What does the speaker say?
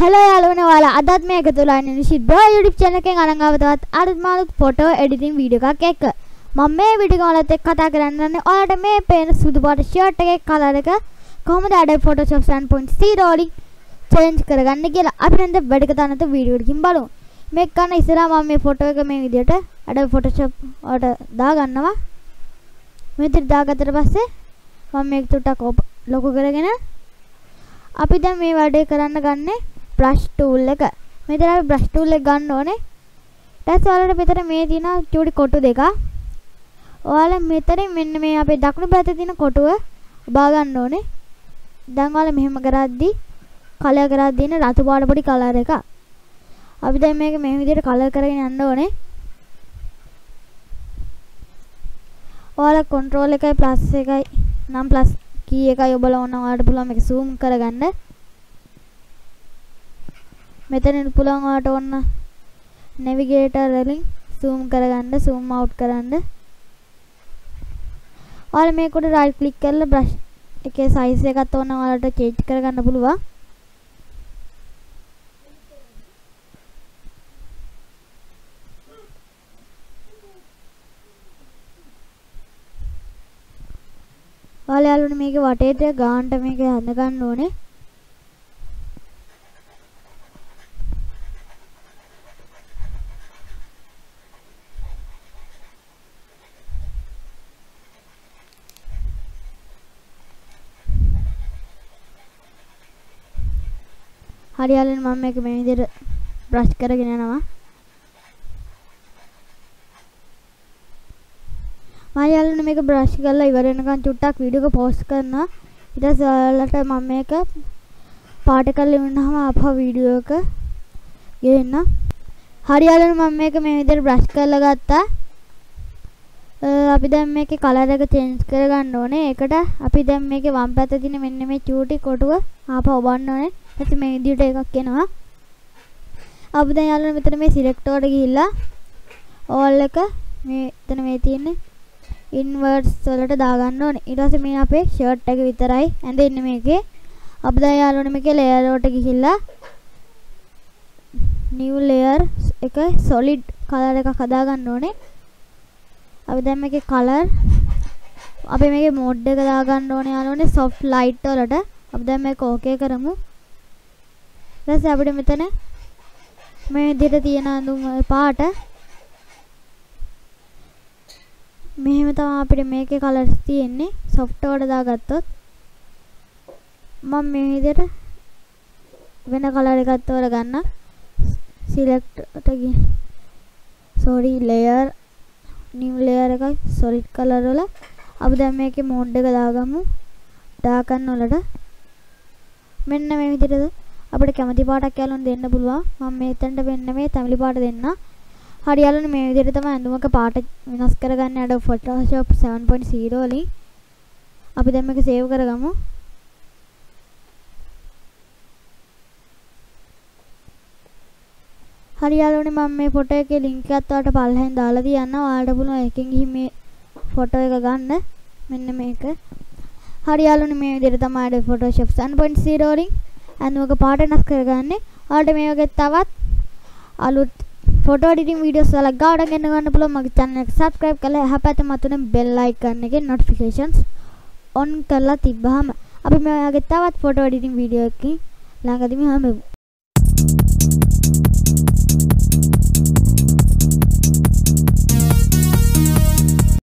Hello යාළුවනේ ඔයාලා අදත් මේ එකතු වෙලා ඉන්නේ නිෂිත් බ්‍රෝ YouTube channel එකෙන් අරන් ආව තවත් අලුත් මාළුත් ෆොටෝ එඩිටින් වීඩියෝ එකක් එක්ක මම මේ වීඩියෝ එක ඔයාලත් එක්ක කතා කරන්න යන්නේ ඔයාලට මේ පේන සුදු පාට ෂර්ට් එකේ කලර් එක කොහොමද Adobe Photoshop 7.0 වලින් චේන්ජ් කරගන්න කියලා අපි නැන්ද වැඩ කතානත වීඩියෝ එකකින් බලමු මේක ගන්න ඉස්සරහා මම මේ ෆොටෝ එක මේ විදිහට Adobe Photoshop වලට දාගන්නවා මෙතන දාගත්තට පස්සේ මම මේක ටිකක් ලොකු කරගෙන අපි දැන් මේ වැඩේ කරන්න ගන්නේ බ්‍රෂ් ටූල් එක. මෙතන අපි බ්‍රෂ් ටූල් එක ගන්න ඕනේ. ඊට පස්සේ ඔයාලට මෙතන මේ තියෙන චූටි කොටු දෙක. ඔයාලා මෙතනින් මෙන්න මේ අපේ දකුණු පැත්තේ තියෙන කොටුව බා ගන්න ඕනේ. දැන් ඔයාලා මෙහෙම කරද්දි කලර් කරද්දි ඉන්න රතු පාට පොඩි කලර් එක. අපි දැන් මේක මේ විදිහට කලර් කරගෙන යන්න ඕනේ. ඔයාලා කන්ට්‍රෝල් එකයි ප්ලස් එකයි නම් ප්ලස් කී එකයි ඔබලා ඕන ඔයාලට පුළුවන් මේක zoom කරගන්න. මෙතනින් පුළුවන් ඔයාලට ඔන්න නැවිගේටර් වලින් zoom කරගන්න zoom out කරන්න. ඔයාලා මේක උඩ right click කරලා brush එකේ size එකත් ඕන ඔයාලට change කරගන්න පුළුවන්. ඔයාලා යාළුවනේ මේක වටේට ගානට මේක හඳ ගන්න ඕනේ. හරි යාළුවනේ මම මේක මේ විදිහට බ්‍රෂ් කරගෙන යනවා මම යාළුවනේ මේක බ්‍රෂ් කරලා ඉවර වෙනකන් චුට්ටක් වීඩියෝ එක පෝස්ට් කරනවා ඊට පස්සේ ඔයාලට මම මේක පාට කරලා ඉවරනහම ආපහු වීඩියෝ එක ගෙන්න හරි යාළුවනේ මම මේක මේ විදිහට බ්‍රෂ් කරලා ගත්තා අපි දැන් මේකේ කලර් එක චේන්ජ් කරගන්න ඕනේ. ඒකට අපි දැන් මේකේ වම් පැත්තේ තියෙන මෙන්න මේ චූටි කොටුව ආපහු ඔබන්න ඕනේ. ඊට මේ විදිහට එකක් එනවා. අපි දැන් යාළුවනේ මෙතන මේ සිලෙක්ට් එකට ගිහිල්ලා ඕල් එක මේ එතන මේ තියෙන්නේ ඉන්වර්ට්ස් වලට දාගන්න ඕනේ. ඊට පස්සේ මේ අපේ ෂර්ට් එක විතරයි ඇඳෙන්නේ මේකේ. අපි දැන් යාළුවනේ මේකේ ලේයර් වලට ගිහිල්ලා new layer එක solid color එකක් හදාගන්න ඕනේ. අපි දැන් මේකේ කලර් අපි මේකේ මෝඩ් එක දාගන්න ඕනේ යාළුවනේ soft light වලට අපි දැන් මේක ඕකේ කරමු ඊට පස්සේ අපිට මෙතන මේ විදිහට තියෙන අඳුම් පාට මෙහෙම තමයි අපිට මේකේ කලර්ස් තියෙන්නේ. soft වලට දාගත්තොත් මම මේ විදිහට වෙන කලර් එකක් තෝරගන්න select එකට ගිහින් sorry layer new layer එකයි solid color වල. අපි දැන් මේකේ mode එක දාගමු. දාගන්න වලට මෙන්න මේ විදිහට අපිට කැමති පාටක් යාළුවන් දෙන්න පුළුවන් මම මෙතනට වෙන්න මේ තමිලි පාට දෙන්න හරි යාළුවනේ මේ විදිහට තමයි ඇඳුමක පාට වෙනස් කරගන්න Adobe Photoshop 7.0 වලින් අපි දැන් මේක සේව් කරගමු හරි යාළුවනේ මම මේ ෆොටෝ එකේ ලින්ක් එකත් ඔයාලට පල්ලෙහෙන් දාලා තියන්න. ඔයාලට පුළුවන් එකෙන් ගිහින් මේ ෆොටෝ එක ගන්න. මෙන්න මේක. හරි යාළුවනේ මේ විදිහට තමයි Adobe Photoshop 7.0 වලින් අනුවක පාට වෙනස් කරගන්නේ. ඔයාලට මේ වගේ තවත් අලුත් ෆොටෝ එඩිටින් වීඩියෝස් වල ගාඩ ගන්න ගන්න පුළුවන් මගේ channel එක subscribe කරලා එහා පැත්තේ මතුවෙන bell icon එකේ notifications on කරලා තිබ්බහම අපි මේ වගේ තවත් ෆොටෝ එඩිටින් වීඩියෝ එකකින් ළඟදීම හම්බෙමු.